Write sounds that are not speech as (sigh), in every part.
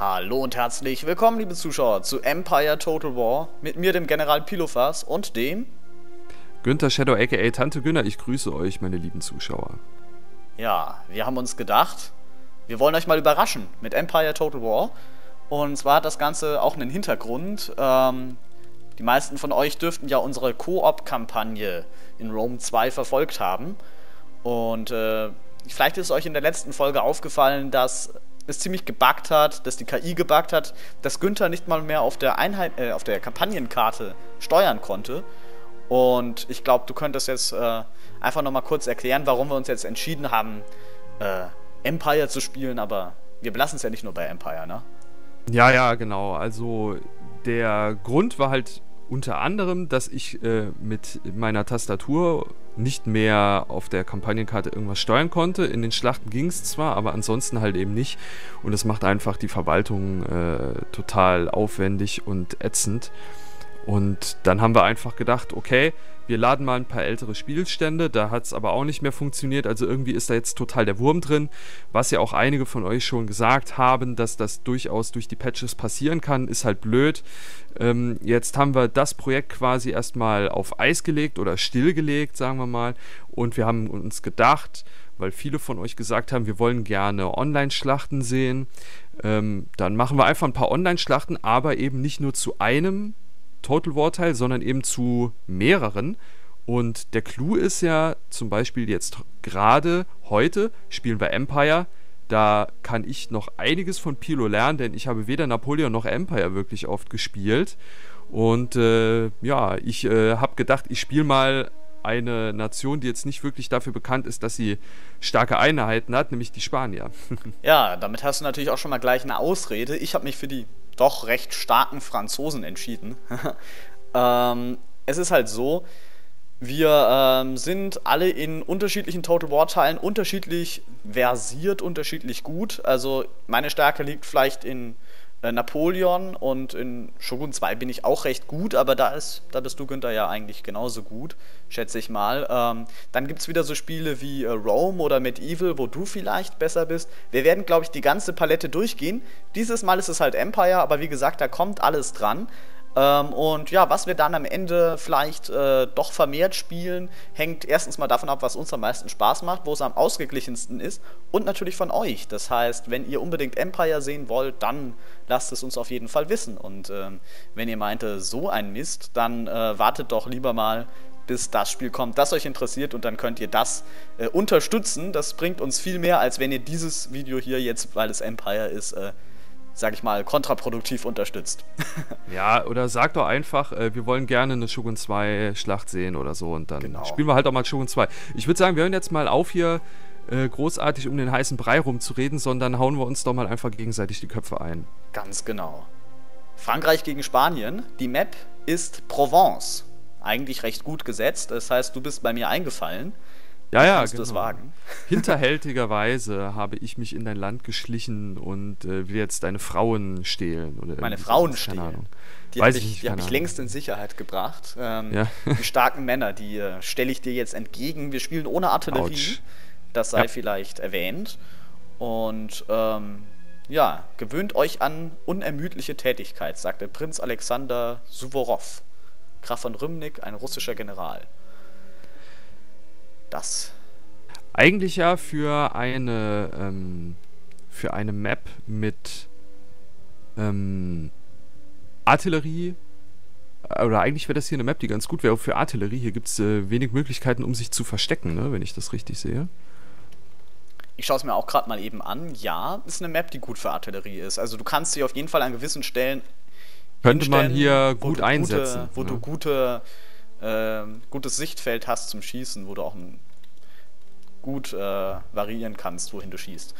Hallo und herzlich willkommen, liebe Zuschauer, zu Empire Total War mit mir, dem General Pilofas und dem Günther Shadow aka Tante Günner. Ich grüße euch, meine lieben Zuschauer. Ja, wir haben uns gedacht, wir wollen euch mal überraschen mit Empire Total War. Und zwar hat das Ganze auch einen Hintergrund. Ähm, die meisten von euch dürften ja unsere Koop-Kampagne in Rome 2 verfolgt haben. Und äh, vielleicht ist euch in der letzten Folge aufgefallen, dass es ziemlich gebuggt hat, dass die KI gebuggt hat, dass Günther nicht mal mehr auf der, Einheit, äh, auf der Kampagnenkarte steuern konnte. Und ich glaube, du könntest jetzt äh, einfach nochmal kurz erklären, warum wir uns jetzt entschieden haben, äh, Empire zu spielen, aber wir belassen es ja nicht nur bei Empire, ne? Ja, ja, genau. Also der Grund war halt unter anderem, dass ich äh, mit meiner Tastatur nicht mehr auf der Kampagnenkarte irgendwas steuern konnte. In den Schlachten ging es zwar, aber ansonsten halt eben nicht. Und es macht einfach die Verwaltung äh, total aufwendig und ätzend. Und dann haben wir einfach gedacht, okay, wir laden mal ein paar ältere Spielstände, da hat es aber auch nicht mehr funktioniert, also irgendwie ist da jetzt total der Wurm drin, was ja auch einige von euch schon gesagt haben, dass das durchaus durch die Patches passieren kann, ist halt blöd. Ähm, jetzt haben wir das Projekt quasi erstmal auf Eis gelegt oder stillgelegt, sagen wir mal, und wir haben uns gedacht, weil viele von euch gesagt haben, wir wollen gerne Online-Schlachten sehen, ähm, dann machen wir einfach ein paar Online-Schlachten, aber eben nicht nur zu einem Total War Teil, sondern eben zu mehreren. Und der Clou ist ja zum Beispiel jetzt gerade heute spielen wir Empire. Da kann ich noch einiges von Pilo lernen, denn ich habe weder Napoleon noch Empire wirklich oft gespielt. Und äh, ja, ich äh, habe gedacht, ich spiele mal eine Nation, die jetzt nicht wirklich dafür bekannt ist, dass sie starke Einheiten hat, nämlich die Spanier. (laughs) ja, damit hast du natürlich auch schon mal gleich eine Ausrede. Ich habe mich für die doch recht starken Franzosen entschieden. (laughs) ähm, es ist halt so, wir ähm, sind alle in unterschiedlichen Total War Teilen unterschiedlich versiert, unterschiedlich gut. Also meine Stärke liegt vielleicht in Napoleon und in Shogun 2 bin ich auch recht gut, aber da ist, da bist du, Günther, ja eigentlich genauso gut, schätze ich mal. Ähm, dann gibt es wieder so Spiele wie äh, Rome oder Medieval, wo du vielleicht besser bist. Wir werden, glaube ich, die ganze Palette durchgehen. Dieses Mal ist es halt Empire, aber wie gesagt, da kommt alles dran. Ähm, und ja, was wir dann am Ende vielleicht äh, doch vermehrt spielen, hängt erstens mal davon ab, was uns am meisten Spaß macht, wo es am ausgeglichensten ist und natürlich von euch. Das heißt, wenn ihr unbedingt Empire sehen wollt, dann lasst es uns auf jeden Fall wissen. Und ähm, wenn ihr meinte, so ein Mist, dann äh, wartet doch lieber mal bis das Spiel kommt, das euch interessiert und dann könnt ihr das äh, unterstützen. Das bringt uns viel mehr, als wenn ihr dieses Video hier jetzt, weil es Empire ist, äh, sag ich mal, kontraproduktiv unterstützt. (laughs) ja, oder sagt doch einfach, äh, wir wollen gerne eine Shogun 2 Schlacht sehen oder so und dann genau. spielen wir halt auch mal Shogun 2. Ich würde sagen, wir hören jetzt mal auf hier äh, großartig um den heißen Brei rumzureden, sondern hauen wir uns doch mal einfach gegenseitig die Köpfe ein. Ganz genau. Frankreich gegen Spanien. Die Map ist Provence. Eigentlich recht gut gesetzt. Das heißt, du bist bei mir eingefallen. Ja, ja, kannst genau. du es wagen. (laughs) Hinterhältigerweise habe ich mich in dein Land geschlichen und äh, will jetzt deine Frauen stehlen. Oder Meine Frauen stehlen. Die habe ich, hab ich längst in Sicherheit gebracht. Ähm, ja. Die starken Männer, die äh, stelle ich dir jetzt entgegen. Wir spielen ohne Artillerie. Ouch. Das sei ja. vielleicht erwähnt. Und ähm, ja, gewöhnt euch an unermüdliche Tätigkeit, sagte Prinz Alexander Suvorov, Graf von Rymnik, ein russischer General das? Eigentlich ja für eine, ähm, für eine Map mit ähm, Artillerie. Äh, oder eigentlich wäre das hier eine Map, die ganz gut wäre für Artillerie. Hier gibt es äh, wenig Möglichkeiten, um sich zu verstecken, ne, wenn ich das richtig sehe. Ich schaue es mir auch gerade mal eben an. Ja, ist eine Map, die gut für Artillerie ist. Also du kannst sie auf jeden Fall an gewissen Stellen könnte man hier gut einsetzen. Gute, wo ja. du gute äh, gutes Sichtfeld hast zum Schießen, wo du auch gut äh, variieren kannst, wohin du schießt.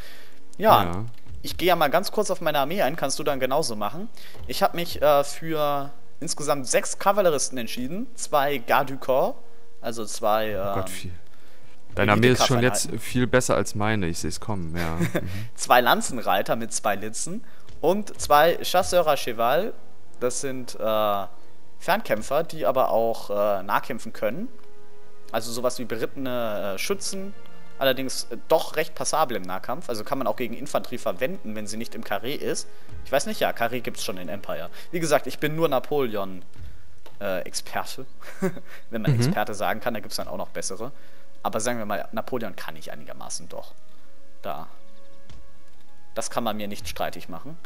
Ja, ja. ich gehe ja mal ganz kurz auf meine Armee ein, kannst du dann genauso machen. Ich habe mich äh, für insgesamt sechs Kavalleristen entschieden, zwei Garde du Corps, also zwei. oh Gott, ähm, viel. Deine Armee ist schon jetzt viel besser als meine, ich sehe es kommen, ja. (laughs) Mhm. zwei Lanzenreiter mit zwei Litzen und zwei Chasseurs à Cheval, das sind äh, Fernkämpfer, die aber auch äh, nahkämpfen können. Also sowas wie berittene äh, Schützen allerdings äh, doch recht passabel im Nahkampf. Also kann man auch gegen Infanterie verwenden, wenn sie nicht im Karree ist. Ich weiß nicht, ja, Karree gibt es schon in Empire. Wie gesagt, ich bin nur Napoleon äh, Experte. (laughs) wenn man mhm. Experte sagen kann, da gibt es dann auch noch bessere. Aber sagen wir mal, Napoleon kann ich einigermaßen doch. Da. Das kann man mir nicht streitig machen.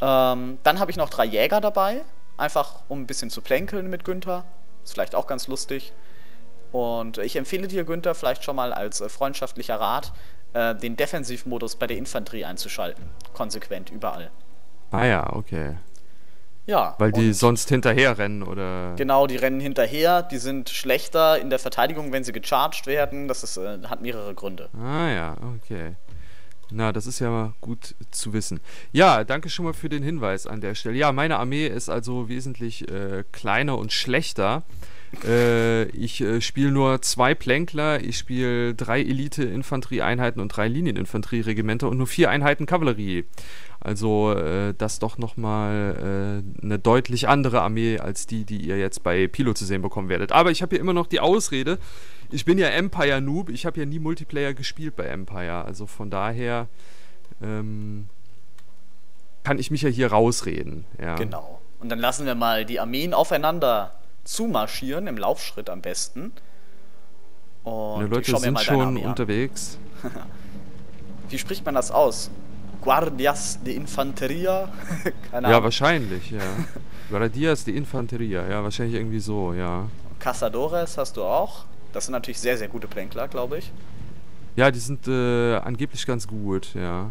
Ähm, dann habe ich noch drei Jäger dabei. Einfach um ein bisschen zu plänkeln mit Günther. Ist vielleicht auch ganz lustig. Und ich empfehle dir, Günther, vielleicht schon mal als äh, freundschaftlicher Rat, äh, den Defensivmodus bei der Infanterie einzuschalten. Konsequent, überall. Ah ja, okay. Ja. Weil die sonst hinterher rennen, oder? Genau, die rennen hinterher. Die sind schlechter in der Verteidigung, wenn sie gecharged werden. Das ist, äh, hat mehrere Gründe. Ah ja, okay. Na, das ist ja gut zu wissen. Ja, danke schon mal für den Hinweis an der Stelle. Ja, meine Armee ist also wesentlich äh, kleiner und schlechter. Äh, ich äh, spiele nur zwei Plänkler, ich spiele drei Elite-Infanterieeinheiten und drei Linieninfanterieregimenter und nur vier Einheiten Kavallerie. Also äh, das doch nochmal äh, eine deutlich andere Armee als die, die ihr jetzt bei Pilo zu sehen bekommen werdet. Aber ich habe hier immer noch die Ausrede, ich bin ja Empire-Noob, ich habe ja nie Multiplayer gespielt bei Empire. Also von daher ähm, kann ich mich ja hier rausreden. Ja. Genau. Und dann lassen wir mal die Armeen aufeinander zumarschieren, im Laufschritt am besten. Und die Leute sind schon unterwegs. (laughs) Wie spricht man das aus? Guardias de Infanteria? (laughs) Keine Ahnung. Ja, wahrscheinlich, ja. (laughs) Guardias de Infanteria, ja, wahrscheinlich irgendwie so, ja. Cazadores hast du auch. Das sind natürlich sehr, sehr gute Plänkler, glaube ich. Ja, die sind äh, angeblich ganz gut, ja.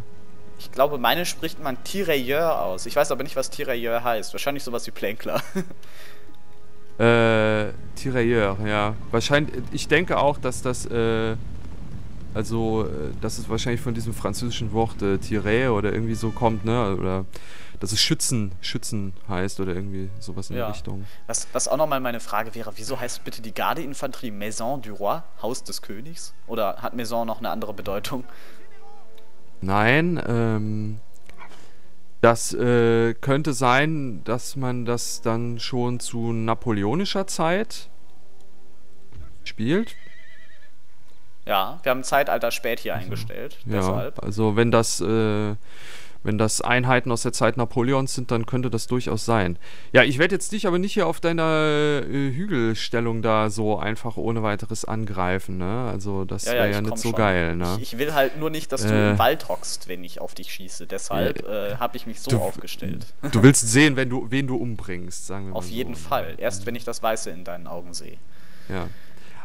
Ich glaube, meine spricht man Tirailleur aus. Ich weiß aber nicht, was Tirailleur heißt. Wahrscheinlich sowas wie Plänkler. (laughs) äh, Tirailleur, ja. Wahrscheinlich, ich denke auch, dass das, äh, also, äh, dass es wahrscheinlich von diesem französischen Wort äh, Tiré oder irgendwie so kommt, ne? Oder dass es Schützen, Schützen heißt oder irgendwie sowas in ja. der Richtung. Was, was auch nochmal meine Frage wäre, wieso heißt bitte die Gardeinfanterie Maison du Roi, Haus des Königs? Oder hat Maison noch eine andere Bedeutung? Nein, ähm, das äh, könnte sein, dass man das dann schon zu napoleonischer Zeit spielt. Ja, wir haben Zeitalter spät hier also, eingestellt. Ja, deshalb. also wenn das äh, wenn das Einheiten aus der Zeit Napoleons sind, dann könnte das durchaus sein. Ja, ich werde jetzt dich aber nicht hier auf deiner äh, Hügelstellung da so einfach ohne weiteres angreifen, ne? Also das ja, wäre ja, ja nicht so schon. geil, ne? Ich, ich, will halt nur nicht, dass du äh, im Wald hockst, wenn ich auf dich schieße. Deshalb äh, habe ich mich so du, aufgestellt. Du willst sehen, wenn du, wen du umbringst, sagen wir mal. Auf so. jeden Fall. Erst wenn ich das Weiße in deinen Augen sehe. Ja.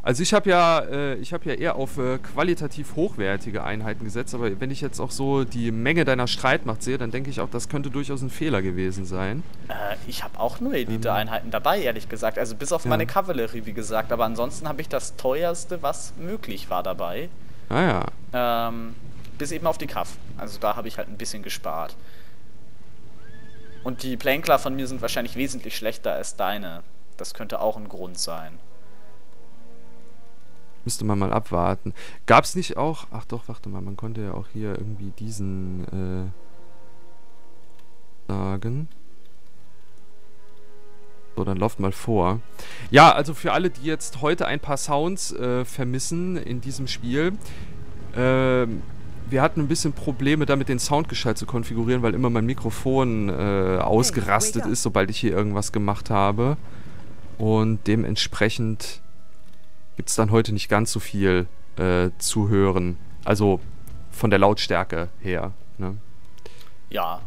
Also ich habe ja, äh, ich habe ja eher auf äh, qualitativ hochwertige Einheiten gesetzt, aber wenn ich jetzt auch so die Menge deiner Streitmacht sehe, dann denke ich auch, das könnte durchaus ein Fehler gewesen sein. Äh, ich habe auch nur Elite-Einheiten ähm. dabei, ehrlich gesagt. Also bis auf ja. meine Kavallerie, wie gesagt. Aber ansonsten habe ich das teuerste, was möglich war dabei. Ah ja. Ähm, bis eben auf die Kaff. Also da habe ich halt ein bisschen gespart. Und die Plänkler von mir sind wahrscheinlich wesentlich schlechter als deine. Das könnte auch ein Grund sein. Müsste man mal abwarten. Gab es nicht auch. Ach doch, warte mal, man konnte ja auch hier irgendwie diesen äh, sagen. So, dann lauft mal vor. Ja, also für alle, die jetzt heute ein paar Sounds äh, vermissen in diesem Spiel. Äh, wir hatten ein bisschen Probleme damit, den Soundgeschalt zu konfigurieren, weil immer mein Mikrofon äh, ausgerastet ist, sobald ich hier irgendwas gemacht habe. Und dementsprechend gibt es dann heute nicht ganz so viel äh, zu hören. Also von der Lautstärke her. Ne? Ja,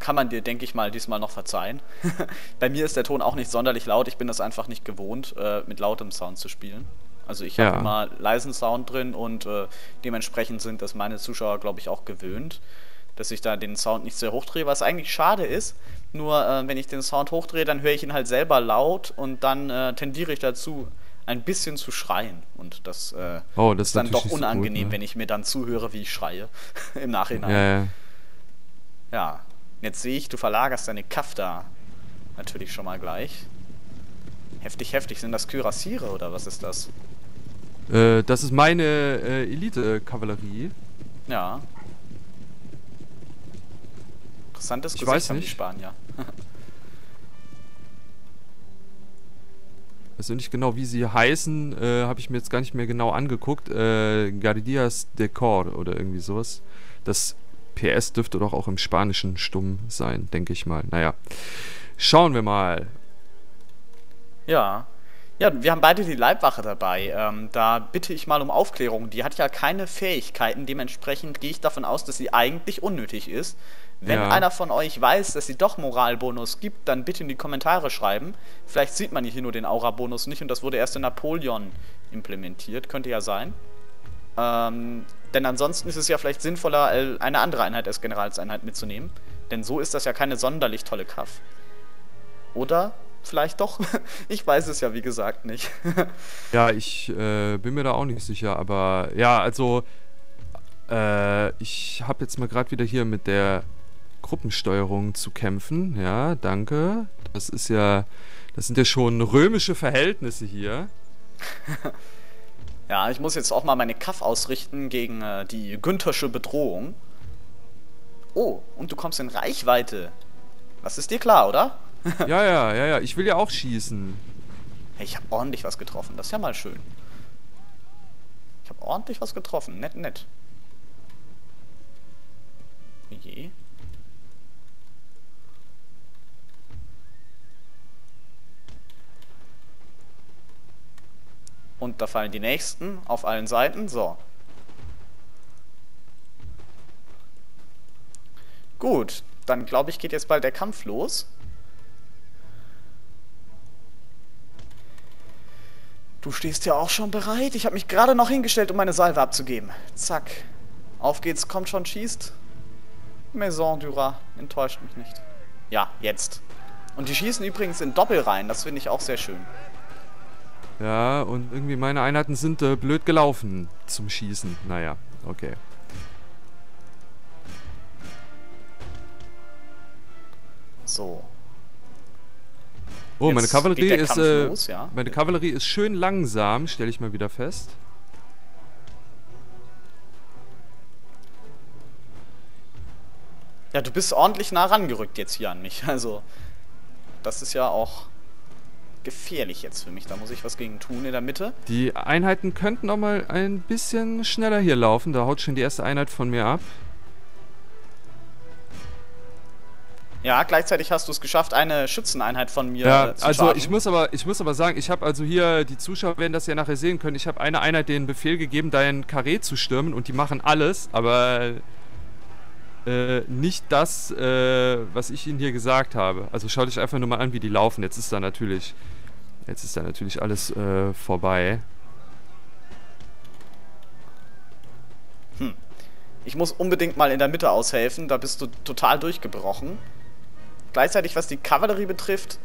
kann man dir, denke ich mal, diesmal noch verzeihen. (laughs) Bei mir ist der Ton auch nicht sonderlich laut. Ich bin das einfach nicht gewohnt, äh, mit lautem Sound zu spielen. Also ich habe ja. immer leisen Sound drin und äh, dementsprechend sind das meine Zuschauer, glaube ich, auch gewöhnt, dass ich da den Sound nicht sehr hoch drehe, was eigentlich schade ist. Nur äh, wenn ich den Sound hochdrehe, dann höre ich ihn halt selber laut und dann äh, tendiere ich dazu, ein bisschen zu schreien. Und das, äh, oh, das ist dann doch unangenehm, gut, ne? wenn ich mir dann zuhöre, wie ich schreie (laughs) im Nachhinein. Ja, ja. ja. jetzt sehe ich, du verlagerst deine Kaff da natürlich schon mal gleich. Heftig, heftig. Sind das Kürassiere oder was ist das? Äh, das ist meine äh, Elite-Kavallerie. Ja. Interessantes ich Gesicht haben die Spanier. (laughs) weiß nicht genau, wie sie heißen, äh, habe ich mir jetzt gar nicht mehr genau angeguckt. Äh, Guardias de Cor oder irgendwie sowas. Das PS dürfte doch auch im Spanischen stumm sein, denke ich mal. Naja, schauen wir mal. Ja. Ja, wir haben beide die Leibwache dabei. Ähm, da bitte ich mal um Aufklärung. Die hat ja keine Fähigkeiten, dementsprechend gehe ich davon aus, dass sie eigentlich unnötig ist. Wenn Ja. einer von euch weiß, dass sie doch Moralbonus gibt, dann bitte in die Kommentare schreiben. Vielleicht sieht man hier nur den Aura-Bonus nicht und das wurde erst in Napoleon implementiert. Könnte ja sein. Ähm, denn ansonsten ist es ja vielleicht sinnvoller, äh, eine andere Einheit als Generalseinheit mitzunehmen. Denn so ist das ja keine sonderlich tolle Kaff. Oder vielleicht doch? (laughs) ich weiß es ja, wie gesagt, nicht. (laughs) Ja, ich äh, bin mir da auch nicht sicher, aber ja, also äh, ich habe jetzt mal gerade wieder hier mit der Gruppensteuerung zu kämpfen. Ja, danke. Das ist ja, das sind ja schon römische Verhältnisse hier. (laughs) ja, ich muss jetzt auch mal meine Kaff ausrichten gegen äh, die Günthersche Bedrohung. Oh, und du kommst in Reichweite. Das ist dir klar, oder? (laughs) Ja, ja, ja, ja. Ich will ja auch schießen. Hey, ich habe ordentlich was getroffen. Das ist ja mal schön. Ich habe ordentlich was getroffen. Nett, nett. Je. Und da fallen die nächsten auf allen Seiten. So. Gut, dann glaube ich, geht jetzt bald der Kampf los. Du stehst ja auch schon bereit. Ich habe mich gerade noch hingestellt, um meine Salve abzugeben. Zack. Auf geht's, kommt schon, schießt. Maison Dura, enttäuscht mich nicht. Ja, jetzt. Und die schießen übrigens in Doppelreihen, das finde ich auch sehr schön. Ja, und irgendwie meine Einheiten sind äh, blöd gelaufen zum Schießen. Naja, okay. So. Oh, meine Kavallerie ist äh, los, ja. meine Kavallerie ist schön langsam, stelle ich mal wieder fest. Ja, du bist ordentlich nah rangerückt jetzt hier an mich. (laughs) Also, das ist ja auch gefährlich jetzt für mich. Da muss ich was gegen tun in der Mitte. Die Einheiten könnten auch mal ein bisschen schneller hier laufen. Da haut schon die erste Einheit von mir ab. Ja, gleichzeitig hast du es geschafft, eine Schützeneinheit von mir Ja, äh, zu also schaden. ich muss aber, ich muss aber sagen, ich habe also hier, die Zuschauer werden das ja nachher sehen können, ich habe einer Einheit den Befehl gegeben, dein Karree zu stürmen und die machen alles, aber äh, nicht das, äh, was ich ihnen hier gesagt habe. Also schaut euch einfach nur mal an, wie die laufen. Jetzt ist da natürlich, jetzt ist da natürlich alles äh, vorbei. Ich muss unbedingt mal in der Mitte aushelfen, da bist du total durchgebrochen. Gleichzeitig, was die Kavallerie betrifft,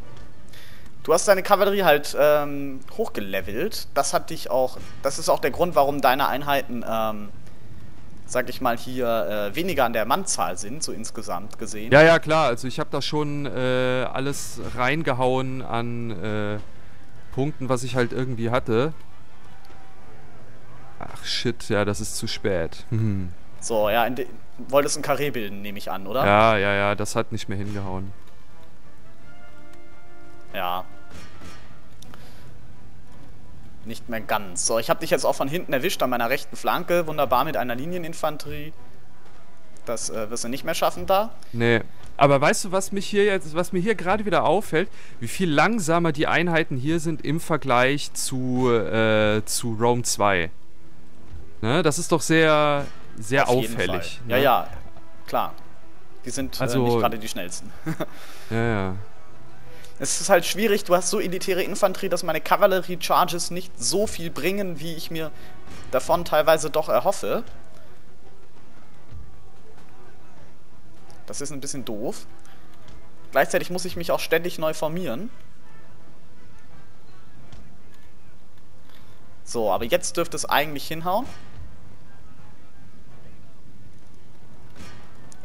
du hast deine Kavallerie halt ähm, hochgelevelt. Das hat dich auch, das ist auch der Grund, warum deine Einheiten, ähm, sag ich mal, hier äh, weniger an der Mannzahl sind, so insgesamt gesehen. Ja, ja, klar. Also ich habe da schon äh, alles reingehauen an äh, Punkten, was ich halt irgendwie hatte. Ach shit, ja, das ist zu spät. Hm. So, ja, in de- wolltest ein Karree bilden, nehme ich an, oder? Ja, ja, ja, das hat nicht mehr hingehauen. Ja. Nicht mehr ganz. So, ich habe dich jetzt auch von hinten erwischt an meiner rechten Flanke. Wunderbar mit einer Linieninfanterie. Das äh, wirst du nicht mehr schaffen da. Nee. Aber weißt du, was mich hier jetzt, was mir hier gerade wieder auffällt, wie viel langsamer die Einheiten hier sind im Vergleich zu, äh, zu Rome 2. Ne? Das ist doch sehr, sehr Auf auffällig. Ne? Ja, ja, klar. Die sind Also- äh, nicht gerade die schnellsten. (laughs) Ja, ja. es ist halt schwierig, du hast so elitäre Infanterie, dass meine Kavallerie-Charges nicht so viel bringen, wie ich mir davon teilweise doch erhoffe. Das ist ein bisschen doof. Gleichzeitig muss ich mich auch ständig neu formieren. So, aber jetzt dürfte es eigentlich hinhauen.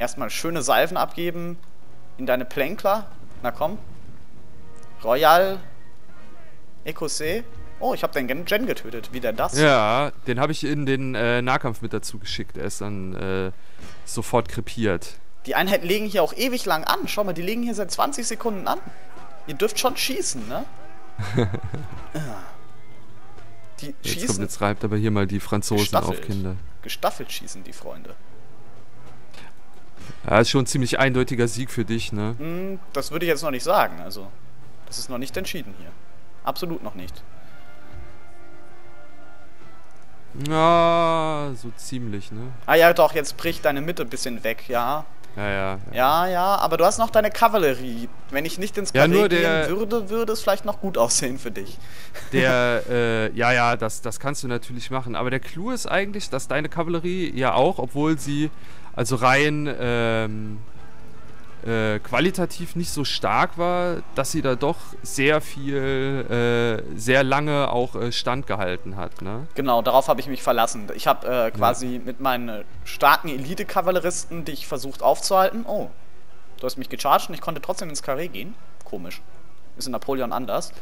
Erstmal schöne Salven abgeben in deine Plänkler. Na komm. Royal Écossais. Oh, ich habe den Gen Gen getötet. Wie denn das? Ja, den habe ich in den äh, Nahkampf mit dazu geschickt. Er ist dann äh, sofort krepiert. Die Einheiten legen hier auch ewig lang an. Schau mal, die legen hier seit 20 Sekunden an. Ihr dürft schon schießen, ne? (laughs) Die Jetzt, kommt, schießen jetzt reibt aber hier mal die Franzosen auf. Kinder. gestaffelt schießen die Freunde. Ja, ist schon ein ziemlich eindeutiger Sieg für dich, ne? Hm, das würde ich jetzt noch nicht sagen. Also, das ist noch nicht entschieden hier. Absolut noch nicht. Ja, so ziemlich, ne? Ah ja, doch, jetzt bricht deine Mitte ein bisschen weg, ja. Ja, ja. Ja, ja, aber du hast noch deine Kavallerie. Wenn ich nicht ins Ja, Karree nur gehen der- würde, würde es vielleicht noch gut aussehen für dich. Der, (laughs) äh, ja, ja, das, das kannst du natürlich machen. Aber der Clou ist eigentlich, dass deine Kavallerie ja auch, obwohl sie also rein ähm, äh, qualitativ nicht so stark war, dass sie da doch sehr viel, äh, sehr lange auch äh, standgehalten hat, ne? Genau, darauf habe ich mich verlassen. Ich habe äh, quasi mit meinen starken Elite-Kavalleristen dich versucht aufzuhalten. Oh, du hast mich gecharged und ich konnte trotzdem ins Karree gehen. Komisch. Ist in Napoleon anders.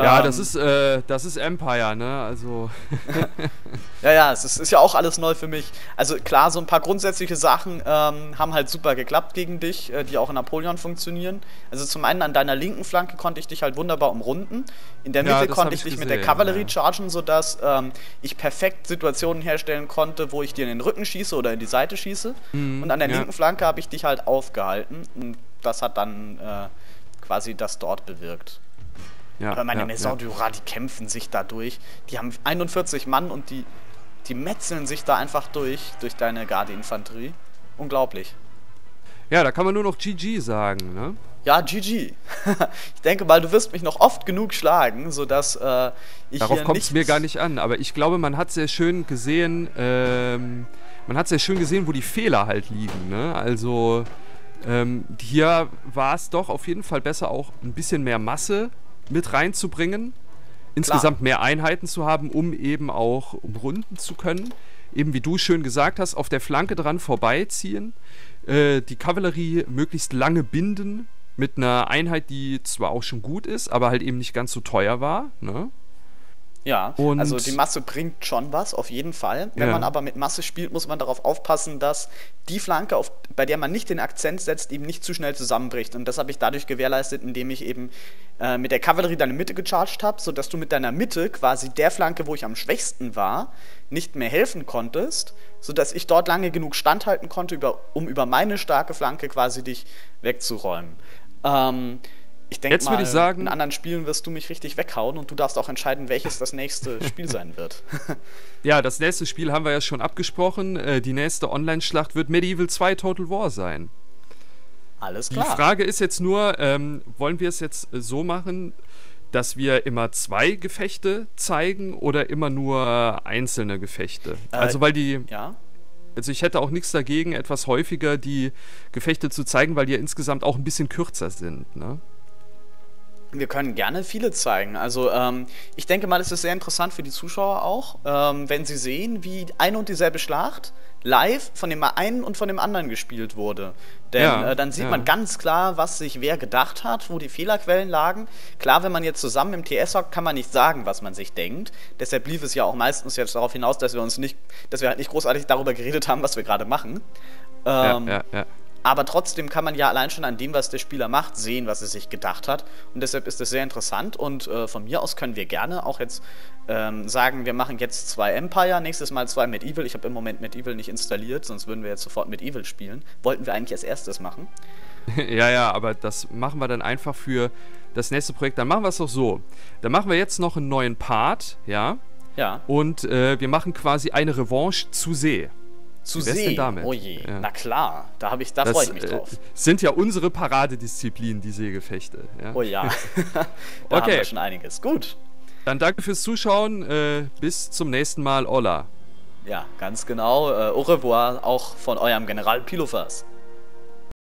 Ja, Ähm, das ist, äh, das ist Empire, ne? Also, (laughs) (laughs) Ja, ja, es ist, ist ja auch alles neu für mich. Also klar, so ein paar grundsätzliche Sachen ähm, haben halt super geklappt gegen dich, äh, die auch in Napoleon funktionieren. Also zum einen an deiner linken Flanke konnte ich dich halt wunderbar umrunden. In der Ja, Mitte das konnte ich ich dich mit der gesehen, Kavallerie ja. chargen, sodass ähm, ich perfekt Situationen herstellen konnte, wo ich dir in den Rücken schieße oder in die Seite schieße. Und an der Mhm, ja. linken Flanke habe ich dich halt aufgehalten. Und das hat dann äh, quasi das dort bewirkt. Ja. Aber meine ja, Maison ja. du Rat, die kämpfen sich da durch. Die haben 41 Mann und die, die metzeln sich da einfach durch, durch deine Garde-Infanterie. Unglaublich. ja, da kann man nur noch GG sagen, ne? Ja, GG. (laughs) ich denke mal, du wirst mich noch oft genug schlagen, sodass äh, ich Darauf kommt es mir gar nicht an, aber ich glaube, man hat sehr schön gesehen, ähm, man hat sehr schön gesehen, wo die Fehler halt liegen. Ne? Also ähm, hier war es doch auf jeden Fall besser, auch ein bisschen mehr Masse mit reinzubringen, insgesamt mehr Einheiten zu haben, um eben auch umrunden zu können. Eben wie du schön gesagt hast, auf der Flanke dran vorbeiziehen, äh, die Kavallerie möglichst lange binden mit einer Einheit, die zwar auch schon gut ist, aber halt eben nicht ganz so teuer war. Ne? Ja, Und- also die Masse bringt schon was, auf jeden Fall. Wenn Ja. man aber mit Masse spielt, muss man darauf aufpassen, dass die Flanke, auf, bei der man nicht den Akzent setzt, eben nicht zu schnell zusammenbricht. Und das habe ich dadurch gewährleistet, indem ich eben äh, mit der Kavallerie deine Mitte gecharged habe, sodass du mit deiner Mitte quasi der Flanke, wo ich am schwächsten war, nicht mehr helfen konntest, sodass ich dort lange genug standhalten konnte, über, um über meine starke Flanke quasi dich wegzuräumen. Ähm, ich denke mal, ich sagen- in anderen Spielen wirst du mich richtig weghauen und du darfst auch entscheiden, welches das nächste (laughs) Spiel sein wird. (laughs) Ja, das nächste Spiel haben wir ja schon abgesprochen. Äh, die nächste Online-Schlacht wird Medieval 2 Total War sein. Alles Die klar. Frage ist jetzt nur, ähm, wollen wir es jetzt äh, so machen, dass wir immer zwei Gefechte zeigen oder immer nur äh, einzelne Gefechte? also weil die, ja, also ich hätte auch nichts dagegen, etwas häufiger die Gefechte zu zeigen, weil die ja insgesamt auch ein bisschen kürzer sind, ne? Wir können gerne viele zeigen. Also ähm, ich denke mal, es ist sehr interessant für die Zuschauer auch, ähm, wenn sie sehen, wie eine und dieselbe Schlacht live von dem einen und von dem anderen gespielt wurde. Denn Ja, äh, dann sieht ja. man ganz klar, was sich wer gedacht hat, wo die Fehlerquellen lagen. Klar, wenn man jetzt zusammen im TS hockt, kann man nicht sagen, was man sich denkt. Deshalb lief es ja auch meistens jetzt darauf hinaus, dass wir uns nicht, dass wir halt nicht großartig darüber geredet haben, was wir gerade machen. Ähm, ja, ja, ja. Aber trotzdem kann man ja allein schon an dem, was der Spieler macht, sehen, was er sich gedacht hat. Und deshalb ist es sehr interessant. Und äh, von mir aus können wir gerne auch jetzt ähm, sagen, wir machen jetzt zwei Empire, nächstes Mal zwei Medieval. Ich habe im Moment Medieval nicht installiert, sonst würden wir jetzt sofort Medieval spielen. Wollten wir eigentlich als erstes machen. (laughs) Ja, ja, aber das machen wir dann einfach für das nächste Projekt. Dann machen wir es doch so. Dann machen wir jetzt noch einen neuen Part, ja? Ja. Und äh, wir machen quasi eine Revanche zu See. Zu sehen. damit? Oh je. Ja. Na klar, da, hab ich, da freue ich mich äh, drauf. sind ja unsere Paradedisziplinen, die Seegefechte. Ja? Oh ja. (laughs) da haben Okay. wir schon einiges. Gut. Dann danke fürs Zuschauen. Äh, bis zum nächsten Mal. Olla. Ja, ganz genau. Äh, au revoir, auch von eurem General Pilofas.